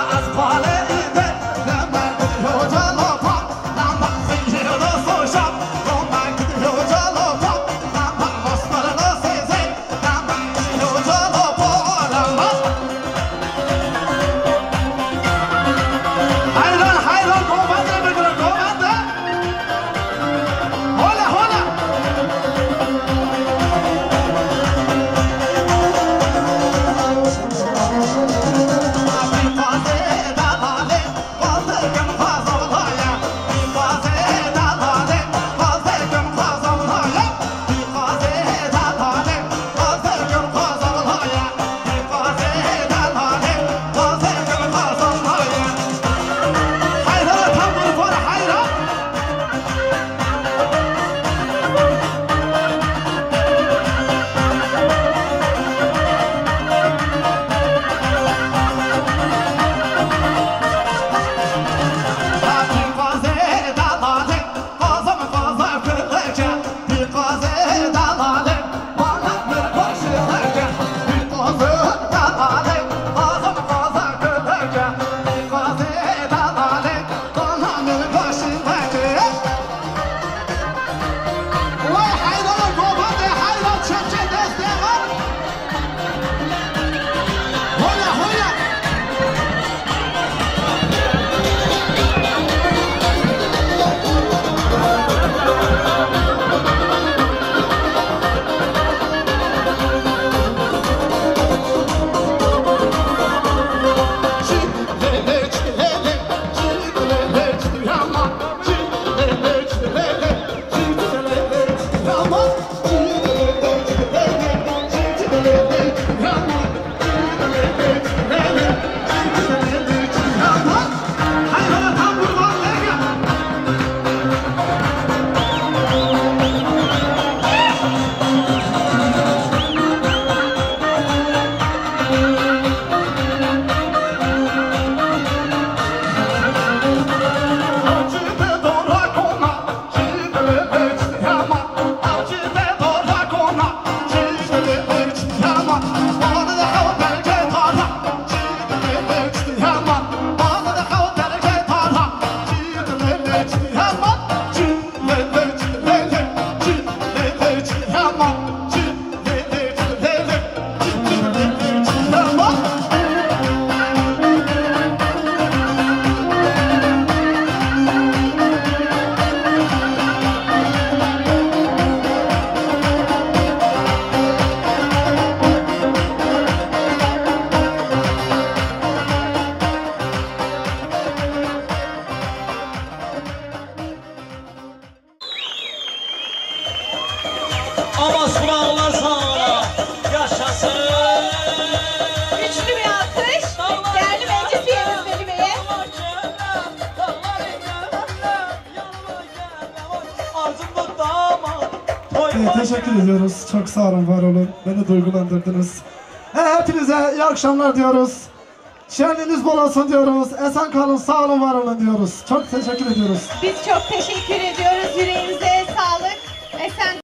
as well as Evet, teşekkür ediyoruz. Çok sağ olun, var olun. Beni duygulandırdınız. E, hepinize iyi akşamlar diyoruz. Şenliğiniz bol olsun diyoruz. Esen kalın, sağ olun, var olun diyoruz. Çok teşekkür ediyoruz. Biz çok teşekkür ediyoruz. Yüreğinize sağlık. Esen